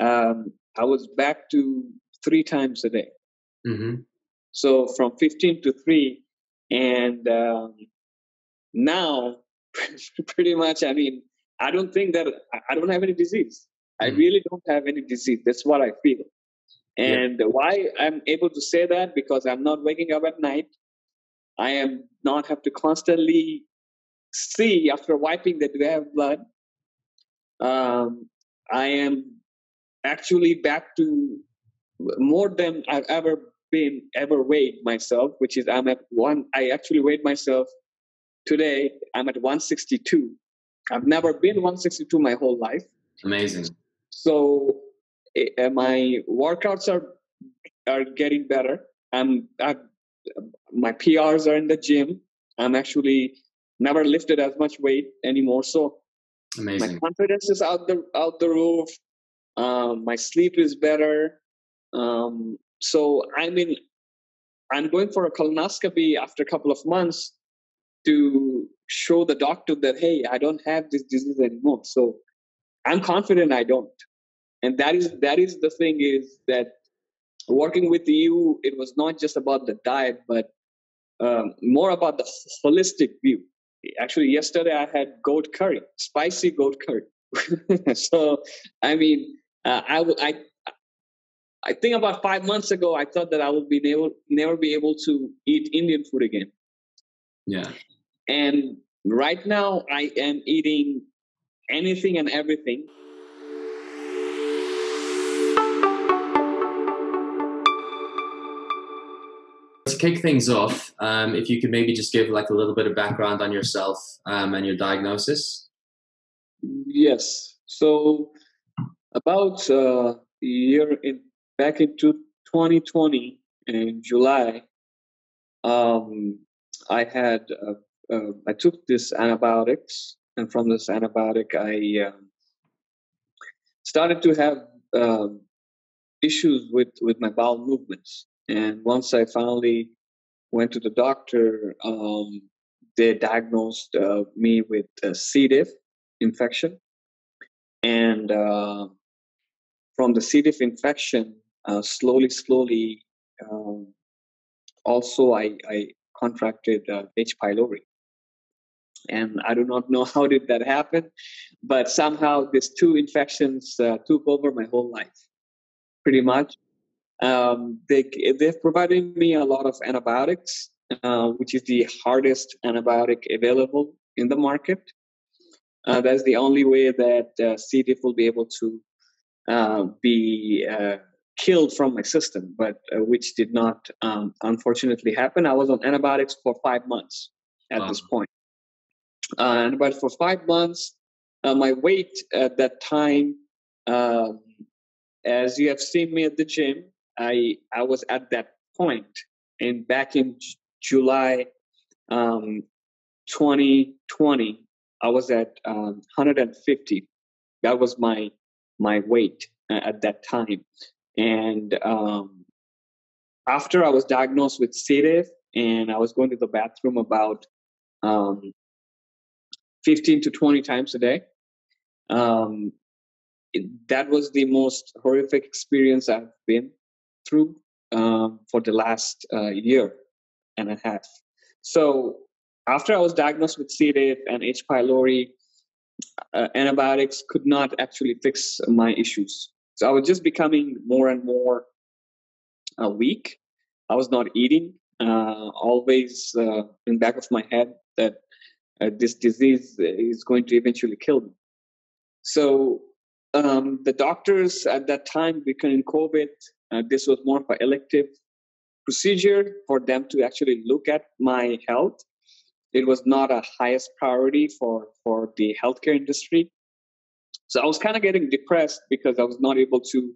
um, I was back to three times a day. Mm-hmm. So from 15 to 3. And um, now, pretty much, I mean, I don't think that I don't have any disease. I Mm. really don't have any disease. That's what I feel. And why I'm able to say that because I'm not waking up at night. I am not have to constantly see after wiping that do I have blood. Um, I am actually back to more than I've ever been ever weighed myself, which is I'm at one. I actually weighed myself today. I'm at 162. I've never been 162 my whole life. Amazing. So uh, my workouts are are getting better. I'm, i my PRs are in the gym. I'm actually never lifted as much weight anymore. So my confidence is out the out the roof. Um, my sleep is better. Um, so I mean, I'm going for a colonoscopy after a couple of months to show the doctor that hey, I don't have this disease anymore. So I'm confident I don't. And that is that is the thing is that working with you, it was not just about the diet, but um, more about the holistic view. Actually, yesterday I had goat curry, spicy goat curry. so, I mean, uh, I I I think about five months ago, I thought that I would be able never be able to eat Indian food again. Yeah. And right now, I am eating anything and everything. To kick things off, um, if you could maybe just give like a little bit of background on yourself um, and your diagnosis. Yes. So about uh, a year in back into 2020 in July, um, I had uh, uh, I took this antibiotics, and from this antibiotic, I um started to have um, issues with with my bowel movements. And once I finally went to the doctor, um, they diagnosed uh, me with uh, C. diff infection, and uh, from the C. diff infection, uh, slowly, slowly, um, also I, I contracted uh, H. pylori, and I do not know how did that happen, but somehow these two infections uh, took over my whole life, pretty much. Um, they they've provided me a lot of antibiotics, uh, which is the hardest antibiotic available in the market. Uh, that's the only way that uh, C. diff will be able to uh, be uh, killed from my system, but uh, which did not um, unfortunately happen. I was on antibiotics for five months at Wow. this point. Uh, but for five months, uh, my weight at that time, um, as you have seen me at the gym, I I was at that point. point, and back in J- July um, 2020, I was at um, 150. That was my my weight uh, at that time, and um, after I was diagnosed with C. diff, and I was going to the bathroom about um, 15 to 20 times a day. Um, it- that was the most horrific experience I've been through um, for the last uh, year and a half. So after I was diagnosed with C. diff and H. pylori, uh, antibiotics could not actually fix my issues. So I was just becoming more and more uh, weak. I was not eating. Uh, always uh, in back of my head that uh, this disease is going to eventually kill me. So um, the doctors at that time, because in COVID, uh, this was more of an elective procedure for them to actually look at my health. It was not a highest priority for for the healthcare industry. So I was kind of getting depressed because I was not able to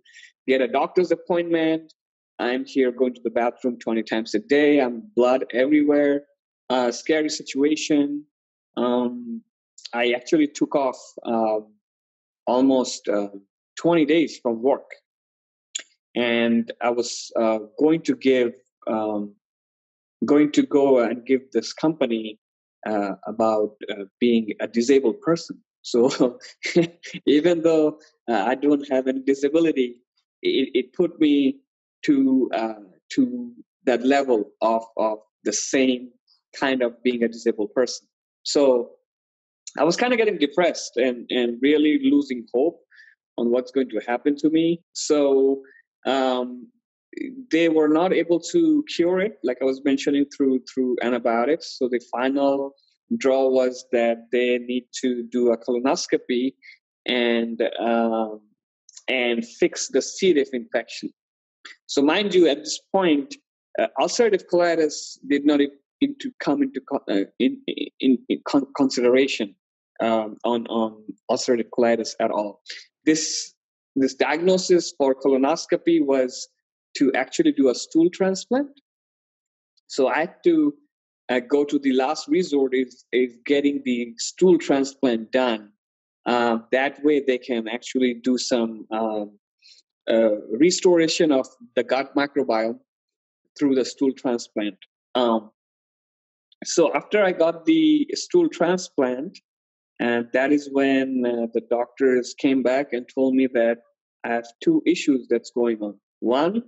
get a doctor's appointment. I'm here going to the bathroom 20 times a day. I'm blood everywhere. Uh, scary situation. Um, I actually took off uh, almost uh, 20 days from work. And I was uh, going to give, um, going to go and give this company uh, about uh, being a disabled person. So even though uh, I don't have any disability, it, it put me to uh, to that level of of the same kind of being a disabled person. So I was kind of getting depressed and and really losing hope on what's going to happen to me. So um, they were not able to cure it, like I was mentioning through through antibiotics. So the final draw was that they need to do a colonoscopy and um, and fix the C. diff infection. So, mind you, at this point, uh, ulcerative colitis did not into come into uh, in, in, in con- consideration um, on on ulcerative colitis at all. This this diagnosis for colonoscopy was to actually do a stool transplant. So I had to uh, go to the last resort is is getting the stool transplant done. Uh, that way, they can actually do some um, uh, restoration of the gut microbiome through the stool transplant. Um, so after I got the stool transplant, and that is when uh, the doctors came back and told me that I have two issues that's going on. One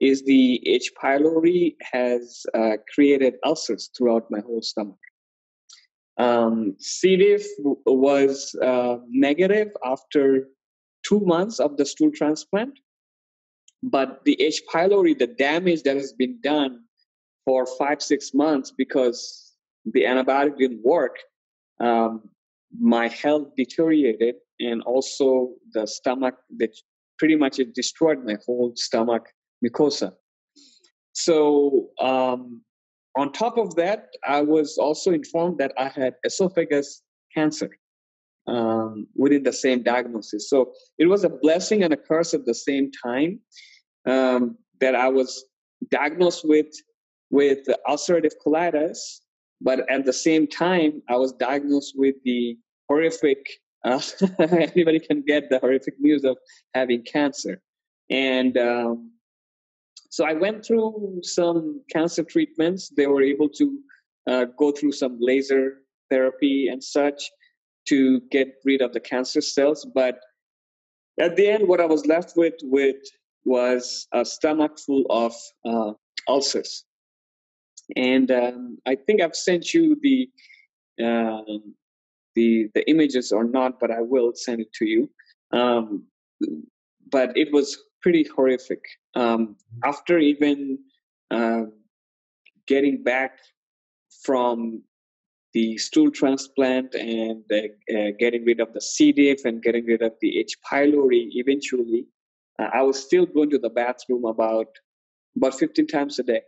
is the H. pylori has uh, created ulcers throughout my whole stomach. Um, C. diff was uh, negative after two months of the stool transplant, but the H. pylori, the damage that has been done for five, six months because the antibiotic didn't work, um, my health deteriorated and also the stomach that pretty much it destroyed my whole stomach mucosa. So um, on top of that, I was also informed that I had esophagus cancer um, within the same diagnosis. So it was a blessing and a curse at the same time um, that I was diagnosed with with ulcerative colitis, but at the same time, I was diagnosed with the horrific. Uh, anybody can get the horrific news of having cancer, and um, so I went through some cancer treatments. They were able to uh, go through some laser therapy and such to get rid of the cancer cells. But at the end, what I was left with with was a stomach full of uh, ulcers. And um, I think I've sent you the uh, the the images or not, but I will send it to you. Um, but it was pretty horrific. Um, after even uh, getting back from the stool transplant and uh, uh, getting rid of the C. diff and getting rid of the H. pylori, eventually, uh, I was still going to the bathroom about about 15 times a day.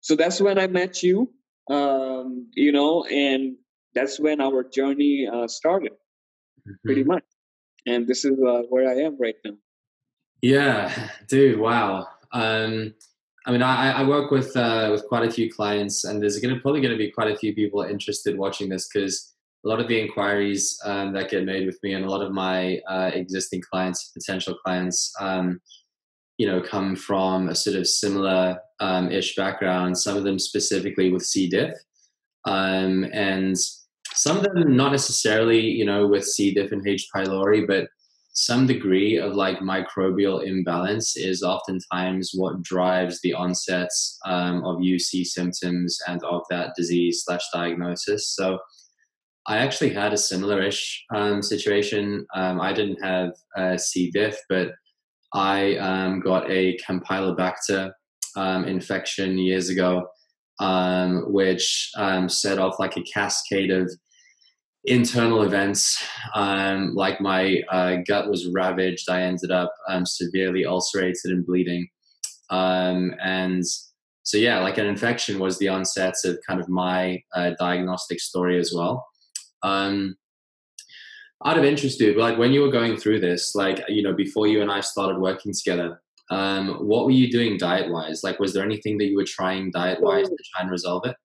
So that's when I met you, um, you know, and that's when our journey uh, started, mm-hmm. pretty much. And this is uh, where I am right now. Yeah, dude, wow. Um, I mean, I, I work with uh, with quite a few clients, and there's gonna probably going to be quite a few people interested watching this because a lot of the inquiries um, that get made with me, and a lot of my uh, existing clients, potential clients, um, you know, come from a sort of similar um, ish background. Some of them specifically with C. diff, um, and some of them not necessarily, you know, with C. diff and H. pylori, but some degree of like microbial imbalance is oftentimes what drives the onsets um, of UC symptoms and of that disease slash diagnosis. So I actually had a similar-ish um, situation. Um, I didn't have C. diff, but I um, got a Campylobacter um, infection years ago, um, which set off like a cascade of internal events um, like my uh, gut was ravaged. I ended up um, severely ulcerated and bleeding. Um, and so yeah like an infection was the onset of kind of my uh, diagnostic story as well. Um, out of interest dude like when you were going through this like you know before you and i started working together um, what were you doing diet wise like was there anything that you were trying diet wise to try and resolve it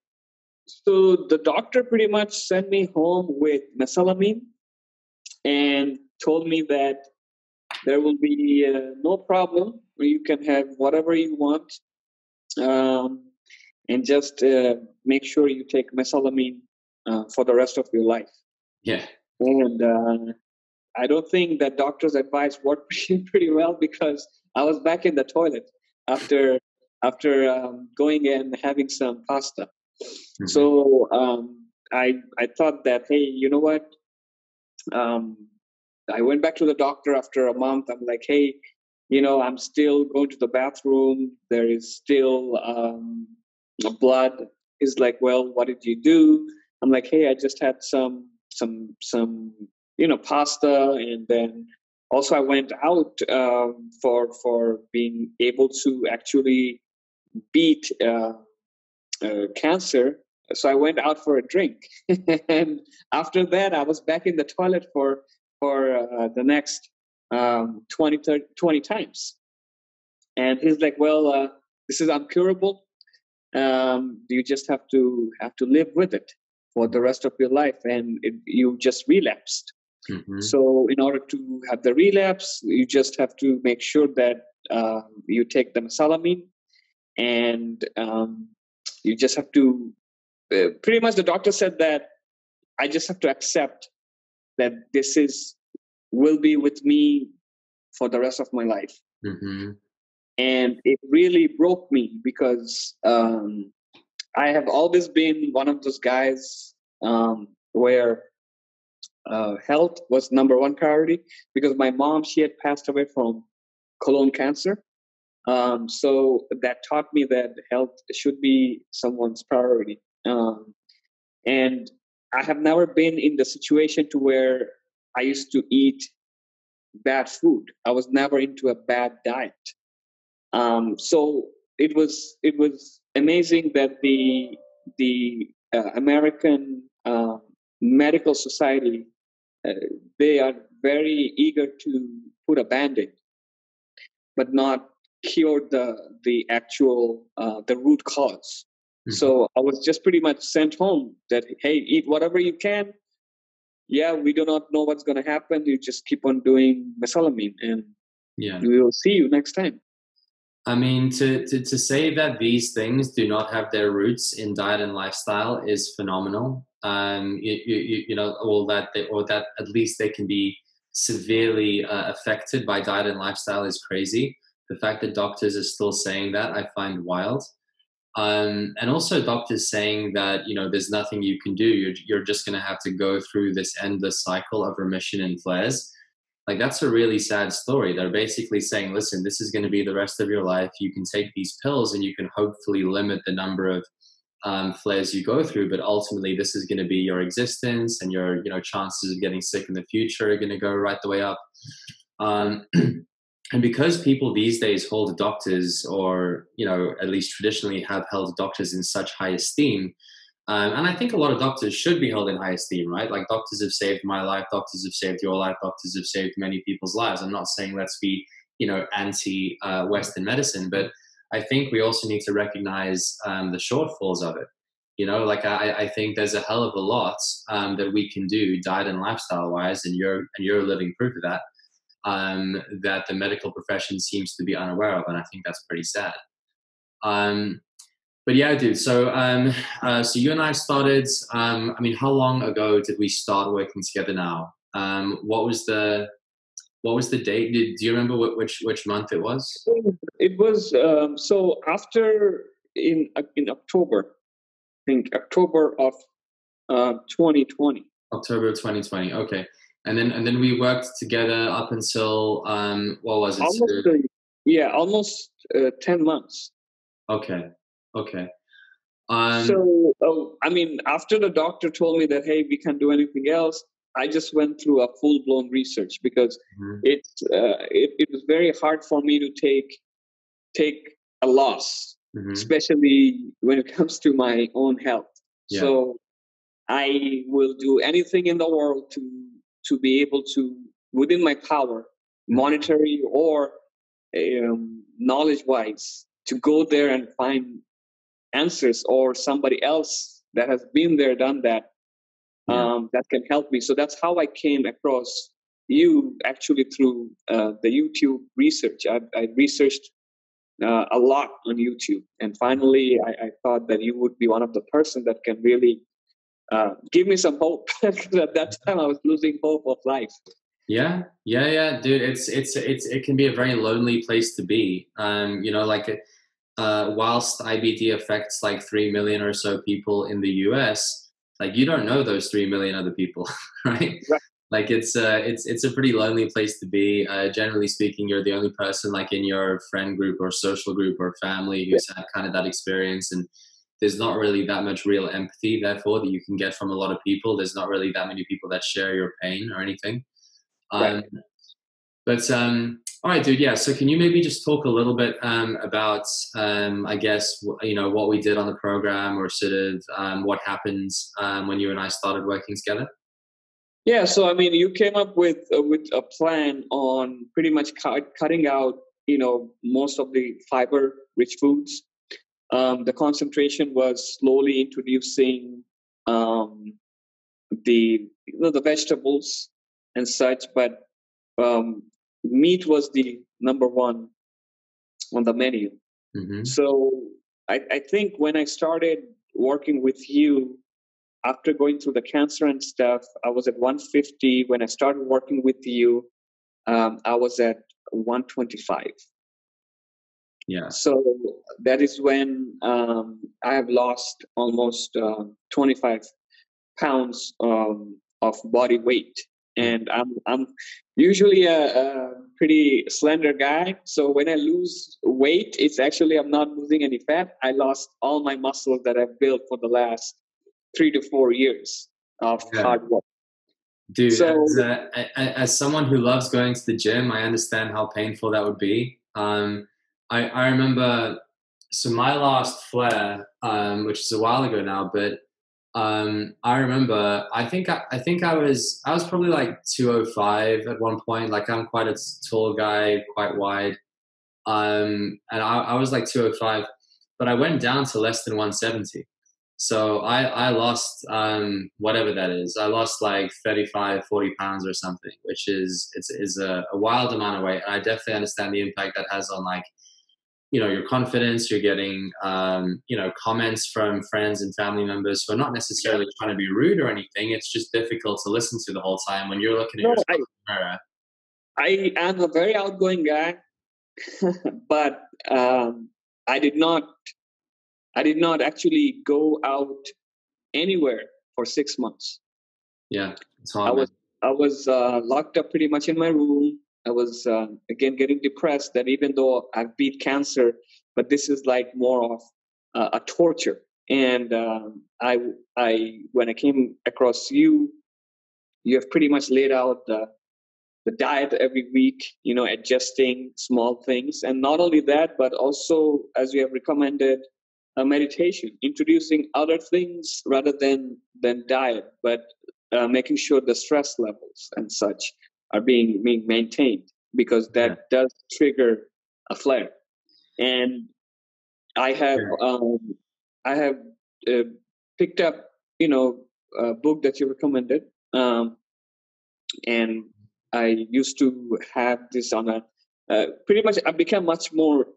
so the doctor pretty much sent me home with mesalamine and told me that there will be uh, no problem. You can have whatever you want, um, and just uh, make sure you take mesalamine uh, for the rest of your life. Yeah. and uh, I don't think that doctor's advice worked pretty well because I was back in the toilet after after um, going and having some pasta. Mm-hmm. So um, I I thought that hey, you know what? Um, I went back to the doctor after a month. I'm like, hey, you know, I'm still going to the bathroom. There is still um, blood. He's like, well, what did you do? I'm like, hey, I just had some some some you know pasta, and then also I went out um, for for being able to actually beat uh, uh, cancer. So I went out for a drink, and after that, I was back in the toilet for for uh, the next um, 20, 30, 20 times. And he's like, "Well, uh, this is uncurable. Um, you just have to have to live with it for the rest of your life, and it, you just relapsed." Mm-hmm. So, in order to have the relapse, you just have to make sure that uh, you take the mesalamine and um, you just have to uh, pretty much the doctor said that i just have to accept that this is will be with me for the rest of my life mm-hmm. and it really broke me because um, i have always been one of those guys um, where uh, health was number one priority because my mom she had passed away from colon cancer um, so that taught me that health should be someone's priority. Um, and I have never been in the situation to where I used to eat bad food. I was never into a bad diet. Um, so it was it was amazing that the the uh, American uh, Medical Society uh, they are very eager to put a band-aid, but not cured the the actual uh, the root because mm-hmm. So I was just pretty much sent home that hey, eat whatever you can. Yeah, we do not know what's going to happen. You just keep on doing mesalamine, and yeah, we will see you next time. I mean, to, to, to say that these things do not have their roots in diet and lifestyle is phenomenal. Um, you, you, you know, or that they, or that at least they can be severely uh, affected by diet and lifestyle is crazy the fact that doctors are still saying that I find wild. Um, and also doctors saying that you know there's nothing you can do. You're you're just going to have to go through this endless cycle of remission and flares. Like that's a really sad story. They're basically saying, listen, this is going to be the rest of your life. You can take these pills and you can hopefully limit the number of um, flares you go through, but ultimately this is going to be your existence and your you know chances of getting sick in the future are going to go right the way up. Um, and because people these days hold doctors or you know at least traditionally have held doctors in such high esteem um, and i think a lot of doctors should be held in high esteem right? Like doctors have saved my life doctors have saved your life doctors have saved many people's lives. I'm not saying let's be you know anti uh, western medicine but i think we also need to recognize um, the shortfalls of it. You know like I, I think there's a hell of a lot um, that we can do diet and lifestyle wise and you're and you're a living proof of that um, that the medical profession seems to be unaware of, and I think that's pretty sad. Um, but yeah, dude. So, um, uh, so you and I started. Um, I mean, how long ago did we start working together? Now, um, what was the what was the date? Did, do you remember what, which which month it was? It was um, so after in in October, I think October of uh, 2020. October 2020. Okay and then and then we worked together up until um what was it almost, uh, yeah almost uh, 10 months okay okay um, so oh, i mean after the doctor told me that hey we can't do anything else i just went through a full-blown research because mm-hmm. it's uh, it, it was very hard for me to take take a loss mm-hmm. especially when it comes to my own health yeah. so i will do anything in the world to to be able to, within my power, monetary or um, knowledge wise, to go there and find answers or somebody else that has been there, done that, um, that can help me. So that's how I came across you actually through uh, the YouTube research. I, I researched uh, a lot on YouTube, and finally, I, I, thought that you would be one of the person that can really uh, give me some hope. Because at that time, I was losing hope of life. Yeah, yeah, yeah, dude. It's it's it's it can be a very lonely place to be. Um, you know, like uh, whilst IBD affects like three million or so people in the U.S., like you don't know those three million other people, right? right. Like it's uh, it's it's a pretty lonely place to be. Uh, generally speaking, you're the only person like in your friend group or social group or family who's yeah. had kind of that experience, and there's not really that much real empathy. Therefore, that you can get from a lot of people. There's not really that many people that share your pain or anything. Um, right. But um, all right, dude. Yeah. So can you maybe just talk a little bit um, about, um, I guess, you know, what we did on the program, or sort of um, what happens um, when you and I started working together? Yeah. So I mean, you came up with uh, with a plan on pretty much cut, cutting out, you know, most of the fiber-rich foods. Um, the concentration was slowly introducing the you know the vegetables and such, but um, meat was the number one on the menu. Mm-hmm. So I, I think when I started working with you, after going through the cancer and stuff, I was at 150. When I started working with you, um, I was at 125. Yeah. So that is when um, I have lost almost uh, 25 pounds um, of body weight and I'm I'm usually a, a, pretty slender guy. So when I lose weight, it's actually I'm not losing any fat. I lost all my muscles that I've built for the last three to four years of yeah. hard work. Dude, so, as, uh, as someone who loves going to the gym, I understand how painful that would be. Um, I, I remember, so my last flare, um, which is a while ago now, but um, I remember. I think I, I, think I was I was probably like 205 at one point. Like I'm quite a tall guy, quite wide, um, and I, I was like 205, but I went down to less than 170. So I I lost um, whatever that is. I lost like 35, 40 pounds or something, which is it's is a, a wild amount of weight. And I definitely understand the impact that has on like you know your confidence you're getting um, you know comments from friends and family members who are not necessarily trying to be rude or anything. It's just difficult to listen to the whole time when you're looking at no, yourself in the mirror. I am a very outgoing guy but um, i did not i did not actually go out anywhere for six months. Yeah hard, i was i was uh, locked up pretty much in my room I was uh, again getting depressed that even though I've beat cancer, but this is like more of uh, a torture. And um, I, I, when I came across you, you have pretty much laid out the the diet every week. You know, adjusting small things, and not only that, but also as you have recommended, meditation, introducing other things rather than than diet, but uh, making sure the stress levels and such are being being maintained because that yeah. does trigger a flare. And I have um, I have uh, picked up you know a book that you recommended, um, and I used to have this on a uh, pretty much. I became much more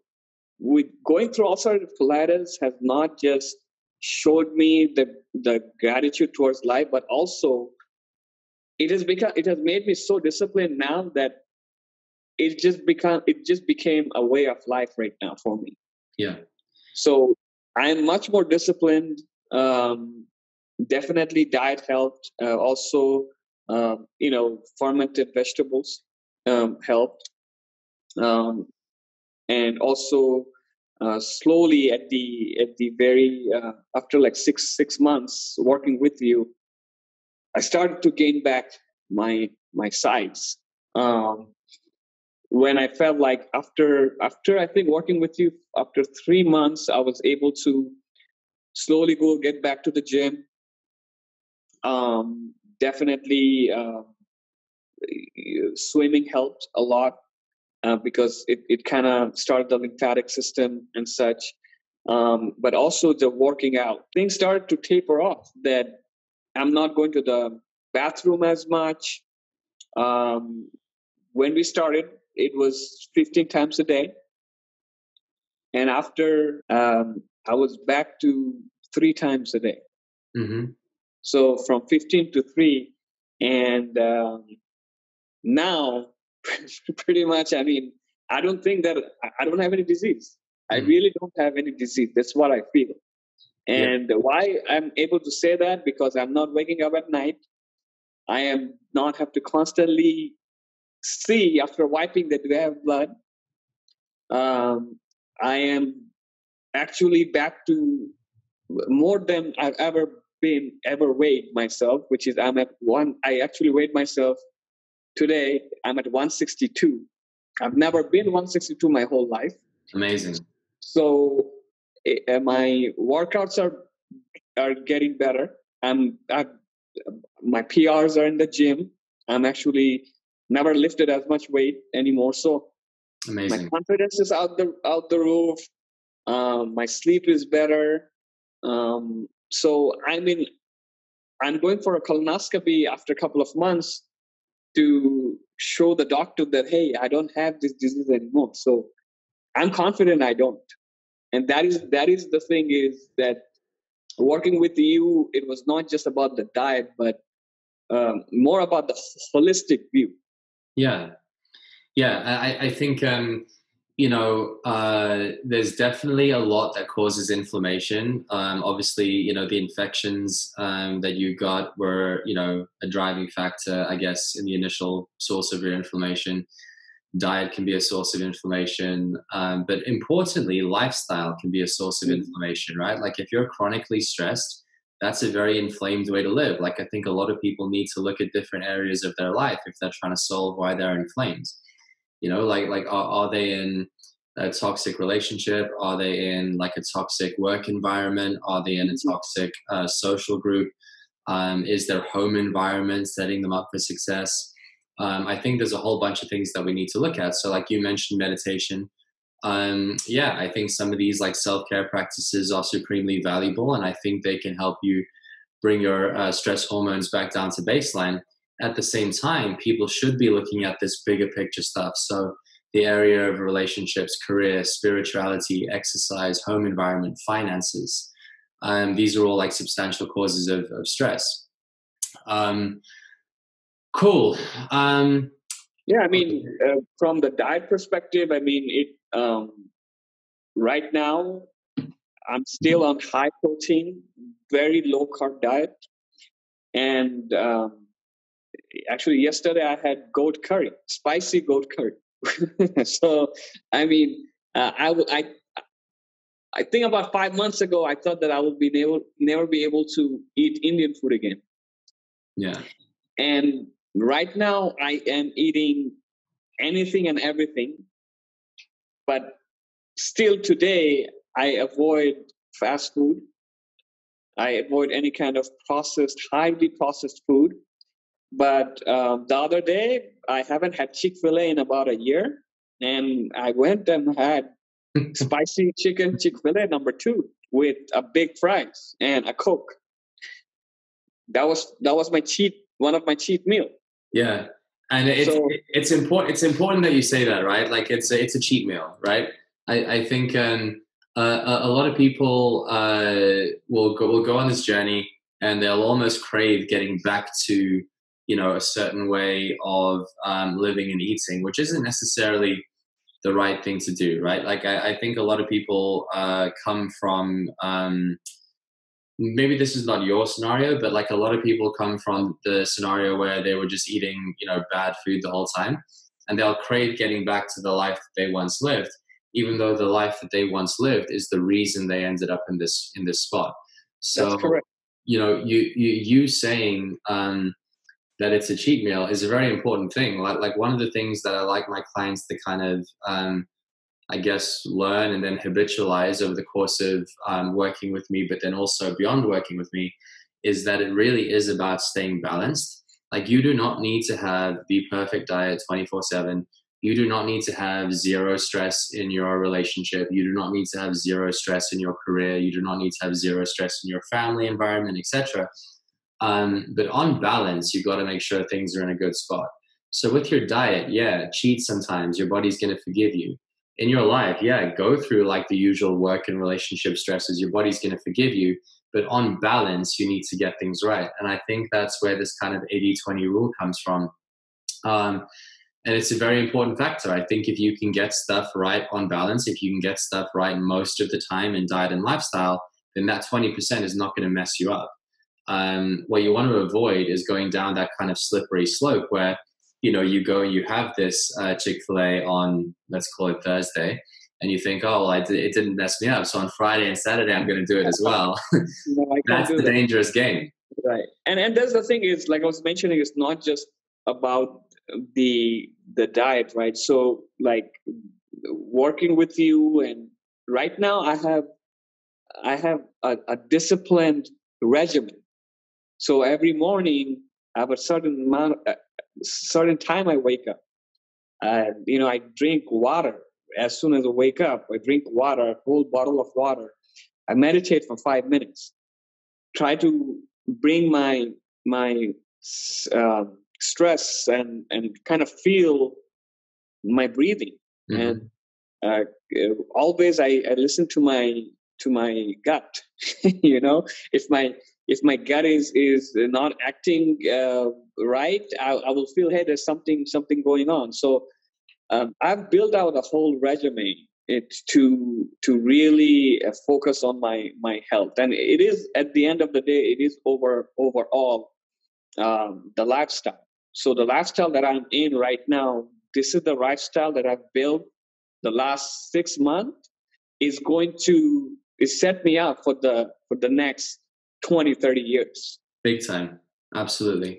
with going through ulcerative colitis has not just showed me the the gratitude towards life, but also it has become it has made me so disciplined now that it just become it just became a way of life right now for me. Yeah. So i am much more disciplined um, definitely diet helped uh, also uh, you know fermented vegetables um, helped um, and also uh, slowly at the at the very uh, after like six six months working with you I started to gain back my my size. Um, when I felt like after after I think working with you after three months, I was able to slowly go get back to the gym. Um, definitely, uh, swimming helped a lot uh, because it, it kind of started the lymphatic system and such. Um, but also the working out, things started to taper off. That I'm not going to the bathroom as much. Um, when we started, it was 15 times a day. And after, um, I was back to three times a day. Mm-hmm. So from 15 to 3. And um, now, pretty much, I mean, I don't think that I don't have any disease. I mm-hmm. really don't have any disease. That's what I feel. And yeah. why I'm able to say that because I'm not waking up at night. I am not have to constantly see after wiping that I have blood. Um, I am actually back to more than I've ever been ever weighed myself, which is I'm at one. I actually weighed myself today. I'm at 162. I've never been 162 my whole life. Amazing. So my workouts are are getting better. I'm, i my PRs are in the gym. I'm actually never lifted as much weight anymore. So Amazing. my confidence is out the out the roof. Um, my sleep is better. Um, so I mean, I'm going for a colonoscopy after a couple of months to show the doctor that hey, I don't have this disease anymore. So I'm confident I don't and that is that is the thing is that working with you it was not just about the diet but um, more about the holistic view. Yeah. Yeah i, I think um, you know uh, there's definitely a lot that causes inflammation. Um, obviously you know the infections um, that you got were you know a driving factor i guess in the initial source of your inflammation diet can be a source of inflammation um, but importantly lifestyle can be a source of mm-hmm. inflammation right? Like if you're chronically stressed that's a very inflamed way to live. Like i think a lot of people need to look at different areas of their life if they're trying to solve why they're inflamed. You know like like are, are they in a toxic relationship? Are they in like a toxic work environment? Are they in a mm-hmm. toxic uh, social group? Um, is their home environment setting them up for success um, I think there's a whole bunch of things that we need to look at. So, like you mentioned, meditation. Um, yeah, I think some of these like self care practices are supremely valuable, and I think they can help you bring your uh, stress hormones back down to baseline. At the same time, people should be looking at this bigger picture stuff. So, the area of relationships, career, spirituality, exercise, home environment, finances. Um, these are all like substantial causes of, of stress. Um, Cool. Um, yeah, I mean, uh, from the diet perspective, I mean, it um, right now I'm still on high protein, very low carb diet, and um, actually yesterday I had goat curry, spicy goat curry. so, I mean, uh, I, I I think about five months ago, I thought that I would be able, never be able to eat Indian food again. Yeah. And Right now, I am eating anything and everything, but still today, I avoid fast food. I avoid any kind of processed, highly processed food. But um, the other day, I haven't had Chick fil A in about a year. And I went and had spicy chicken Chick fil A number two with a big fries and a Coke. That was that was my cheat, one of my cheat meal. Yeah, and it's so, it's important. It's important that you say that, right? Like it's a, it's a cheat meal, right? I I think um, uh, a, lot of people uh, will go will go on this journey and they'll almost crave getting back to you know a certain way of um, living and eating, which isn't necessarily the right thing to do, right? Like I, I think a lot of people uh, come from um, maybe this is not your scenario, but like a lot of people come from the scenario where they were just eating, you know, bad food the whole time, and they'll crave getting back to the life that they once lived, even though the life that they once lived is the reason they ended up in this in this spot. So, you know, you you you saying um, that it's a cheat meal is a very important thing. Like like one of the things that I like my clients to kind of um, I guess, learn and then habitualize over the course of um, working with me, but then also beyond working with me, is that it really is about staying balanced. Like, you do not need to have the perfect diet 24 7. You do not need to have zero stress in your relationship. You do not need to have zero stress in your career. You do not need to have zero stress in your family environment, etc. Um, but on balance, you've got to make sure things are in a good spot. So with your diet, yeah, cheat sometimes. Your body's going to forgive you in your life, yeah, go through like the usual work and relationship stresses. Your body's going to forgive you, but on balance, you need to get things right. And I think that's where this kind of 80 20 rule comes from. Um, and it's a very important factor. I think if you can get stuff right on balance, if you can get stuff right most of the time in diet and lifestyle, then that 20% is not going to mess you up. Um, what you want to avoid is going down that kind of slippery slope where you know you go and you have this uh, chick-fil-a on let's call it thursday and you think oh well, I did, it didn't mess me up so on friday and saturday i'm going to do it as well. No, that's the that. dangerous game. Right. And and that's the thing is like i was mentioning it's not just about the the diet right? So like working with you and right now i have i have a, a disciplined regimen. So every morning i have a certain amount uh, certain time i wake up. And you know i drink water. As soon as i wake up i drink water a whole bottle of water. I meditate for five minutes. Try to bring my my uh, stress and and kind of feel my breathing. Mm-hmm. and uh, always I, I listen to my to my gut you know? If my if my gut is is not acting uh, right I, I, will feel hey there's something something going on. So um, i've built out a whole regimen it to to really uh, focus on my my health. And it is at the end of the day it is over overall um, the lifestyle. So the lifestyle that I'm in right now, this is the lifestyle that I've built the last six months is going to is set me up for the for the next 20 30 years. Big time. Absolutely